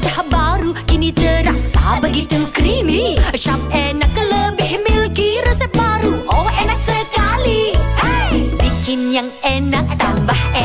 wajah baru kini terasa begitu creamy. Syam enak lebih milky resep baru. Oh enak sekali. Hey! Bikin yang enak tambah enak